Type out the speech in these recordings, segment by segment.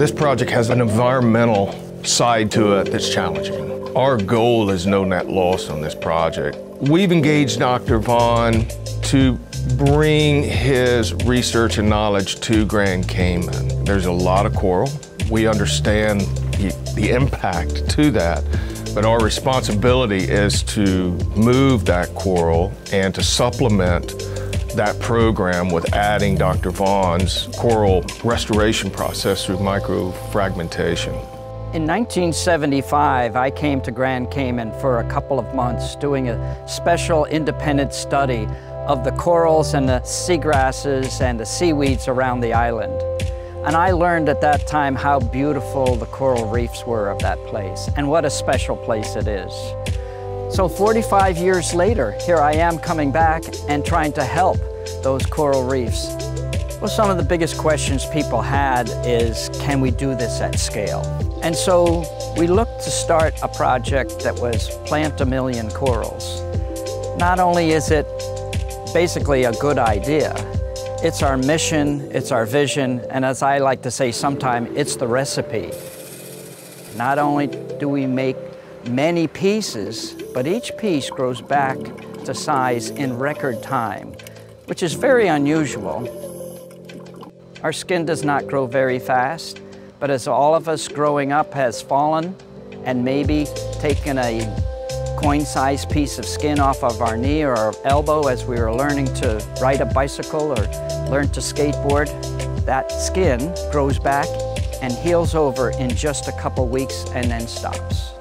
This project has an environmental side to it that's challenging. Our goal is no net loss on this project. We've engaged Dr. Vaughan to bring his research and knowledge to Grand Cayman. There's a lot of coral. We understand the, the impact to that, but our responsibility is to move that coral and to supplement that program with adding Dr. Vaughan's coral restoration process through microfragmentation. In 1975, I came to Grand Cayman for a couple of months doing a special independent study of the corals and the seagrasses and the seaweeds around the island. And I learned at that time how beautiful the coral reefs were of that place and what a special place it is. So 45 years later, here I am coming back and trying to help those coral reefs. Well, some of the biggest questions people had is, can we do this at scale? And so we looked to start a project that was plant a million corals. Not only is it basically a good idea, it's our mission, it's our vision, and as I like to say sometimes, it's the recipe. Not only do we make many pieces, but each piece grows back to size in record time, which is very unusual. Our skin does not grow very fast, but as all of us growing up has fallen and maybe taken a coin-sized piece of skin off of our knee or our elbow as we were learning to ride a bicycle or learn to skateboard, that skin grows back and heals over in just a couple weeks and then stops.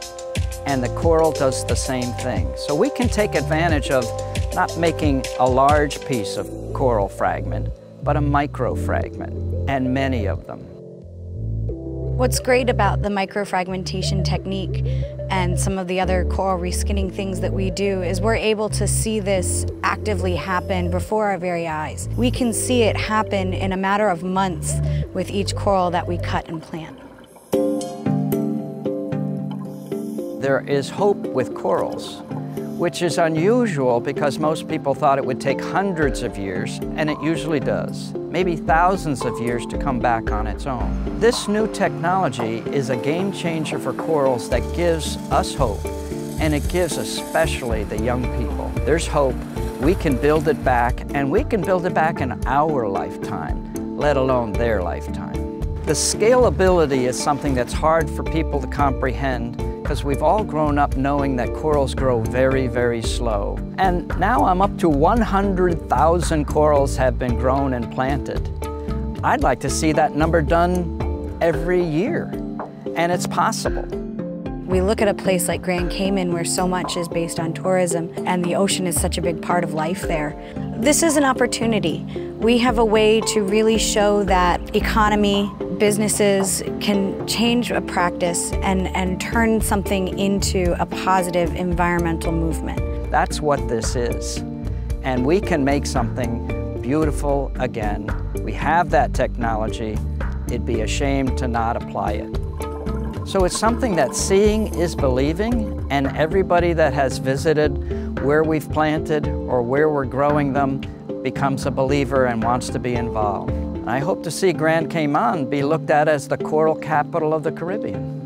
And the coral does the same thing. So we can take advantage of not making a large piece of coral fragment, but a micro fragment, and many of them. What's great about the microfragmentation technique and some of the other coral reskinning things that we do is we're able to see this actively happen before our very eyes. We can see it happen in a matter of months with each coral that we cut and plant. There is hope with corals which is unusual because most people thought it would take hundreds of years, and it usually does, maybe thousands of years to come back on its own. This new technology is a game changer for corals that gives us hope, and it gives especially the young people. There's hope, we can build it back, and we can build it back in our lifetime, let alone their lifetime. The scalability is something that's hard for people to comprehend because we've all grown up knowing that corals grow very, very slow. And now I'm up to 100,000 corals have been grown and planted. I'd like to see that number done every year, and it's possible. We look at a place like Grand Cayman where so much is based on tourism and the ocean is such a big part of life there. This is an opportunity. We have a way to really show that economy, businesses can change a practice and, and turn something into a positive environmental movement. That's what this is. And we can make something beautiful again. We have that technology. It'd be a shame to not apply it. So it's something that seeing is believing, and everybody that has visited where we've planted or where we're growing them becomes a believer and wants to be involved. I hope to see Grand Cayman be looked at as the coral capital of the Caribbean.